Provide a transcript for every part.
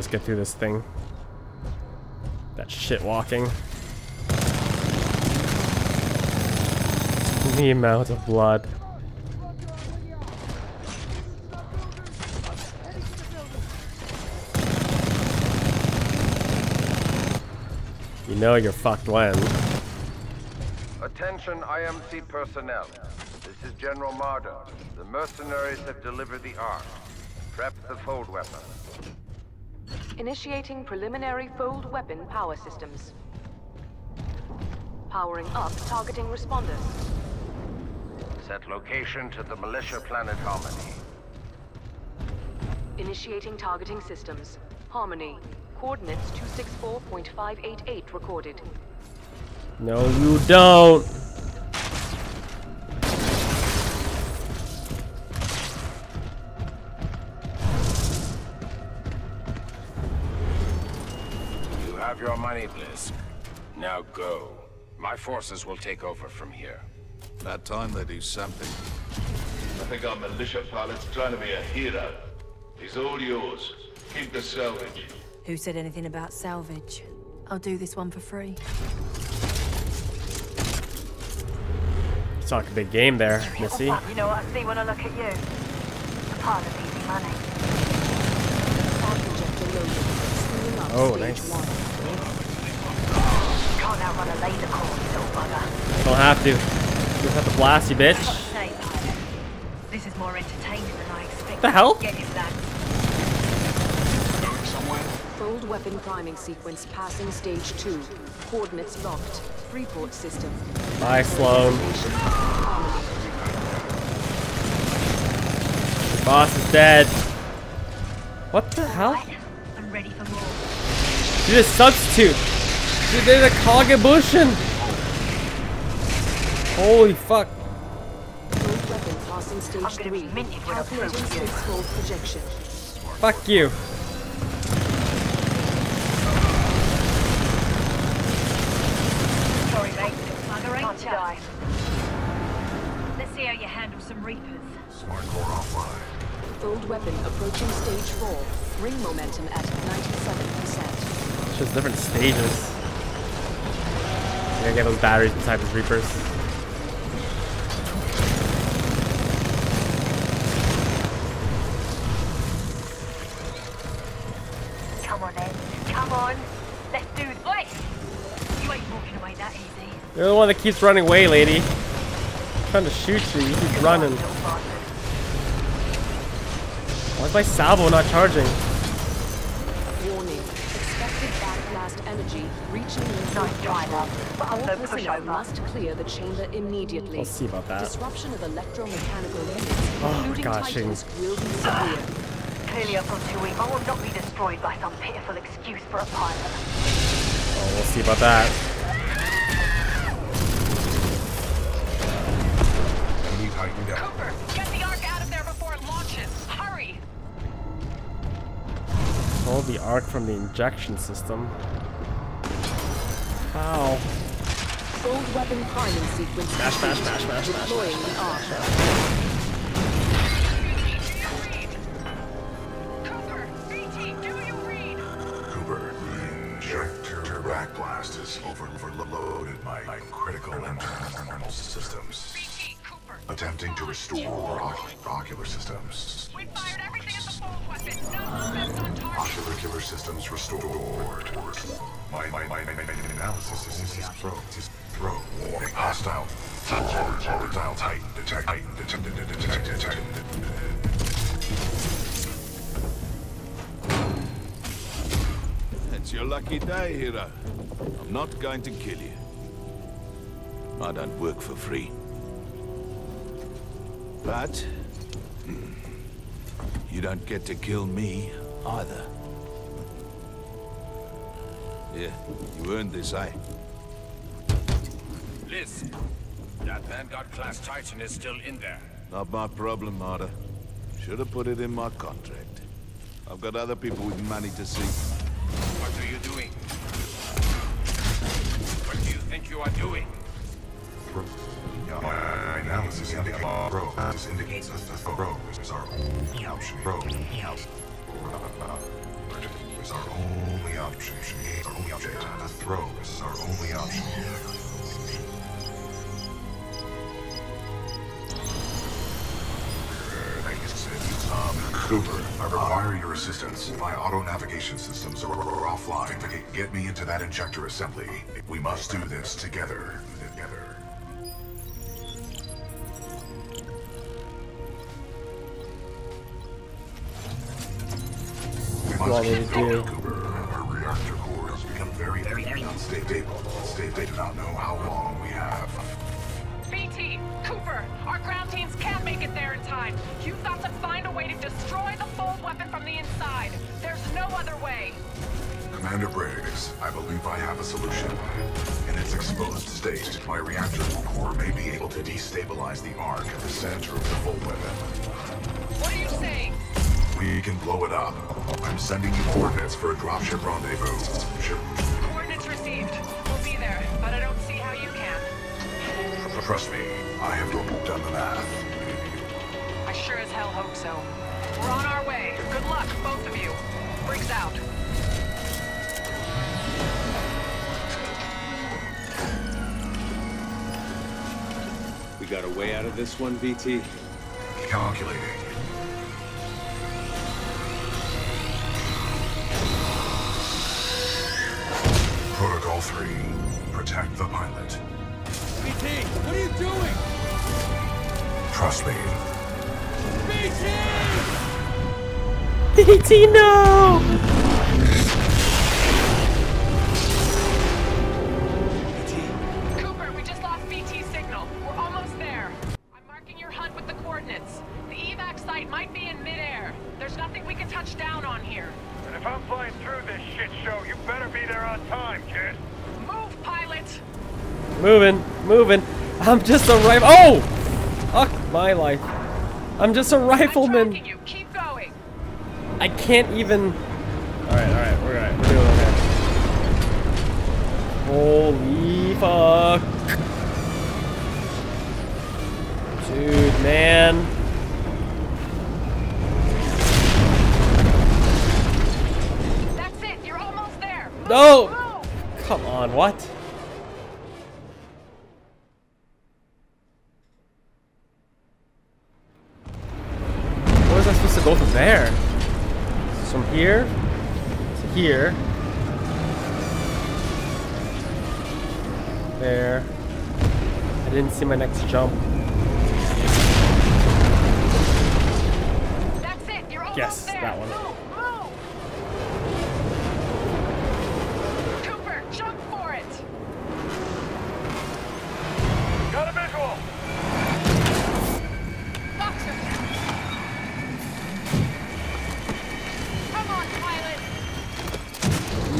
let's get through this thing. That shit walking. The amount of blood. You know you're fucked when. Attention IMC personnel. This is General Marder. The mercenaries have delivered the Ark. Prep the fold weapon. Initiating preliminary fold weapon power systems. Powering up targeting responders. Set location to the militia planet Harmony. Initiating targeting systems. Harmony. Coordinates 264.588 recorded. No, you don't. Your money, Blisk. Now go. My forces will take over from here. About time they do something. I think our militia pilot's trying to be a hero. He's all yours. Keep the salvage. Who said anything about salvage? I'll do this one for free. Talk a big game there, Missy. You know what I see when I look at you? A pile of easy money. Projector loaded. Spinning up Oh, stage nice. Don't have to. Just have to blast you, bitch. Say. This is more entertaining than I expected. The hell? Get his lads. Going? Fold weapon priming sequence passing stage two. Coordinates locked. Freeport system. Bye, Slone. Harmony. Boss is dead. What the hell? Right, I'm ready for more. Dude, a substitute. Dude, they're the Kagebushin. Holy fuck. Fold weapon passing stage I'm gonna be three. minted when I Calculating prove you. space fold projection. Fuck you. Sorry, mate. Bugger ain't die. Let's see how you handle some Reapers. Smart core offline. Fold weapon approaching stage four. Ring momentum at 97%. It's just different stages. I gotta get those batteries beside those Reapers. Come on, then. Come on. Let's do this. You ain't walking away that easy. You're the one that keeps running away, lady. I'm trying to shoot you. You keep running. Little bastard. Why is my salvo not charging? Backblast energy reaching the Nice try, love. All no personnel must clear the chamber immediately. We'll see about that. Disruption of electromechanical units, Oh, including gosh, Titans, will be severe. Clearly I've gone too. I will not be destroyed by some pitiful excuse for a pilot. Oh, we'll see about that. We need heightened down. Cooper, get the Ark out of there before it launches. Hurry! Pull the Ark from the injection system. How? Fold weapon priming sequence. Smash, smash, smash, smash, smash, Deploying the Ark. Cooper, BT, do you read? Cooper, the injector back blast is over overloaded my, my critical internal systems. BT, Cooper. Attempting to restore oc- ocular systems. We fired everything at the fold weapon. No movements on target. Ocular killer systems restored. My, my, my, my, my analysis is, is throw. Is throw. Warning. Hostile. Hostile Titan. Detect. Titan. Detected. Detected. Detected. It's your lucky day, hero. I'm not going to kill you. I don't work for free. But... hmm, You don't get to kill me, either. Yeah, you earned this, eh? Liz, that Vanguard-class Titan is still in there. Not my problem, Marta. Should have put it in my contract. I've got other people with money to see. What are you doing? What do you think you are doing? My analysis indicates bro. This indicates that the bro is our option. Bro. Cooper, I require your assistance. My auto navigation systems are, are offline. Get me into that injector assembly. We must do this together. Together. We must keep going, do? Cooper. Our reactor core has become very, very unstable. Unstable. They do not know how long. Cooper, our ground teams can't make it there in time. You've got to find a way to destroy the fold weapon from the inside. There's no other way. Commander Briggs, I believe I have a solution. In its exposed state, my reactor core may be able to destabilize the Ark at the center of the fold weapon. What are you saying? We can blow it up. I'm sending you coordinates for a dropship rendezvous. Ship. Trust me, I have done the math. I sure as hell hope so. We're on our way. Good luck, both of you. Briggs out. We got a way out of this one, BT? Calculating. Protocol 3. Protect the pilot. BT, what are you doing? Trust me. BT, BT, no! Cooper, we just lost BT signal. We're almost there. I'm marking your HUD with the coordinates. The evac site might be in midair. There's nothing we can touch down on here. And if I'm flying through this shit show, you better be there on time, kid. Move, pilot! Moving, moving. I'm just a rifle. Oh! Fuck my life. I'm just a I'm rifleman. tracking you. Keep going. I can't even. Alright, alright, we're alright. We're doing okay. Holy fuck. Dude, man. That's it. You're almost there. Move, No! Move. Come on, what? To go there? So from here to here. There. I didn't see my next jump. That's it. You're almost Yes, there. that one. Move,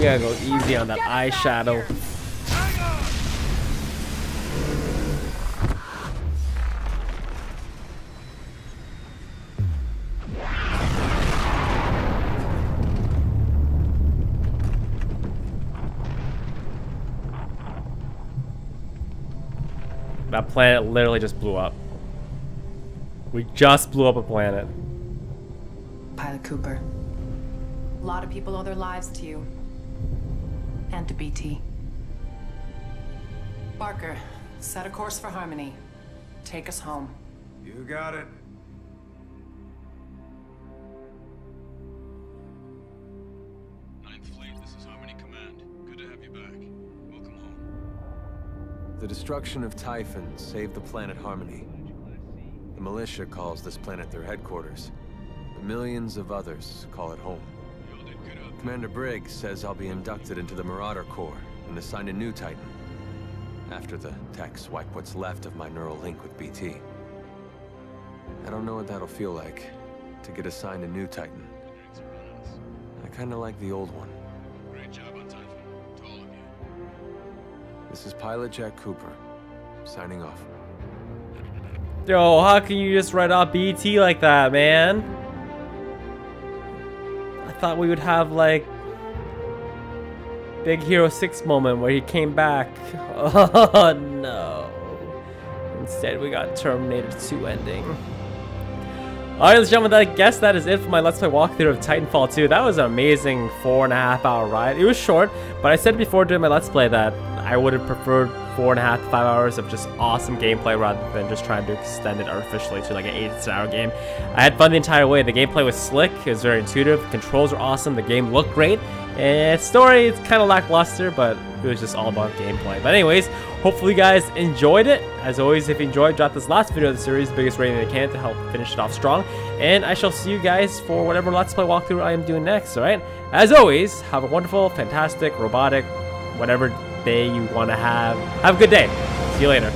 pilot. You gotta go easy on that Get us out eyeshadow. That planet literally just blew up. We just blew up a planet. Pilot Cooper. A lot of people owe their lives to you. And to BT. Barker, set a course for Harmony. Take us home. You got it. Ninth Fleet, this is Harmony Command. Good to have you back. Welcome home. The destruction of Typhon saved the planet Harmony. The militia calls this planet their headquarters. But millions of others call it home. Commander Briggs says I'll be inducted into the Marauder Corps and assigned a new Titan. After the techs wipe what's left of my neural link with BT. I don't know what that'll feel like, to get assigned a new Titan. Thanks for running us. I kinda like the old one. Great job on Typhon. To all of you. This is Pilot Jack Cooper, signing off. Yo, how can you just write off BT like that, man? Thought we would have like Big Hero 6 moment where he came back. Oh no. Instead we got Terminator 2 ending. Alright, ladies and gentlemen, I guess that is it for my Let's Play walkthrough of Titanfall 2. That was an amazing four and a half hour ride. It was short, but I said before doing my Let's Play that I would have preferred four and a half to five hours of just awesome gameplay rather than just trying to extend it artificially to like an eight hour game. I had fun the entire way. The gameplay was slick, it was very intuitive, the controls were awesome, the game looked great, and story, it's kind of lackluster, but it was just all about gameplay. But anyways, hopefully you guys enjoyed it. As always, if you enjoyed, drop this last video of the series, the biggest rating I can to help finish it off strong. And I shall see you guys for whatever Let's Play walkthrough I am doing next, alright? As always, have a wonderful, fantastic, robotic, whatever day you want to have. Have a good day. See you later.